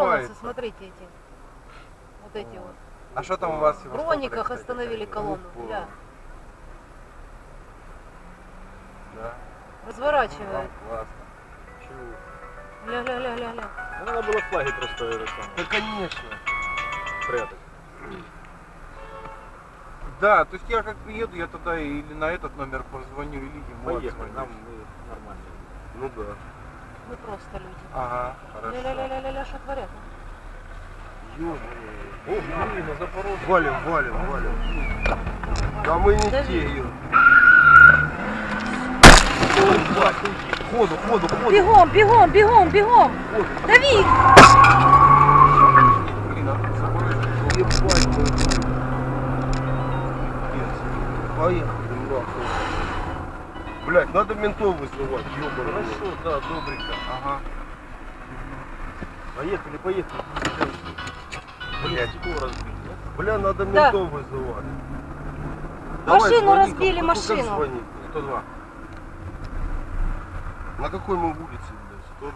открывается. смотрите эти. Вот эти вот. А что там у вас в Брониках остановили колонну. Да. Да. Разворачивает. Вам классно. Чего? Ля-ля-ля-ля-ля. Ну, надо было флаги просто это самое, Да, конечно. прятать. Да, то есть я как приеду, я тогда или на этот номер позвоню, или ему Поехали, нам мы нормально. Ну да. Мы просто люди. Ага, хорошо. Ля-ля-ля-ля-ля, что творят? а? Ёбаный. О, блин, на Запорожье. Валим, валим, валим. Да мы не те, ё. Ходу, ходу, ходу. Бегом, бегом, бегом, бегом! Дави! А. Поехали, нахуй. Блять, надо ментов вызывать, ёбаный. Хорошо, да, добренько. Ага. Поехали, поехали. Блядь. Стекло разбили, да? Бля, надо Да. ментов вызывать. Машину звони, разбили, как- машину. Как звонить? 102. На какой мы улице, блядь?